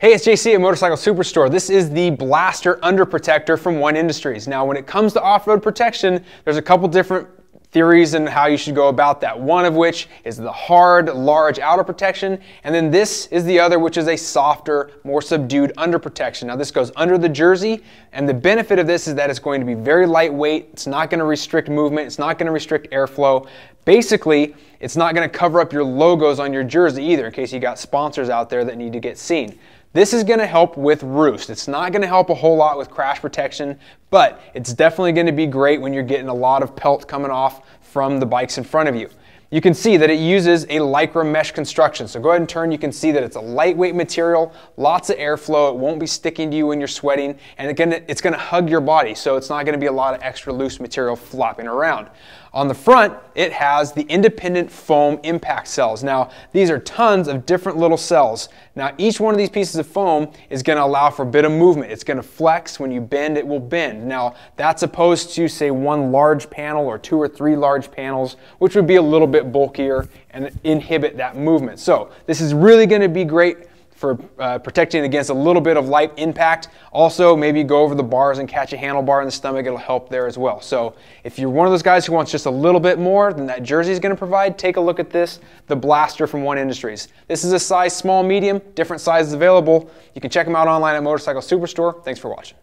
Hey, it's JC at Motorcycle Superstore. This is the Blaster Under Protector from One Industries. Now, when it comes to off-road protection, there's a couple different theories and how you should go about that. One of which is the hard, large outer protection, and then this is the other, which is a softer, more subdued under protection. Now this goes under the jersey, and the benefit of this is that it's going to be very lightweight, it's not going to restrict movement, it's not going to restrict airflow. Basically, it's not going to cover up your logos on your jersey either, in case you got sponsors out there that need to get seen. This is going to help with roost. It's not going to help a whole lot with crash protection, but it's definitely going to be great when you're getting a lot of pelt coming off from the bikes in front of you. You can see that it uses a Lycra mesh construction. So go ahead and turn, you can see that it's a lightweight material, lots of airflow, it won't be sticking to you when you're sweating, and again, it's gonna hug your body, so it's not gonna be a lot of extra loose material flopping around. On the front, it has the independent foam impact cells. Now, these are tons of different little cells. Now, each one of these pieces of foam is gonna allow for a bit of movement. It's gonna flex. When you bend, it will bend. Now, that's opposed to, say, one large panel or two or three large panels, which would be a little bit bulkier and inhibit that movement. So, this is really gonna be great for uh, protecting against a little bit of light impact. Also, maybe go over the bars and catch a handlebar in the stomach. It'll help there as well. So if you're one of those guys who wants just a little bit more than that jersey is going to provide, take a look at this, the Blaster from One Industries. This is a size small, medium, different sizes available. You can check them out online at Motorcycle Superstore. Thanks for watching.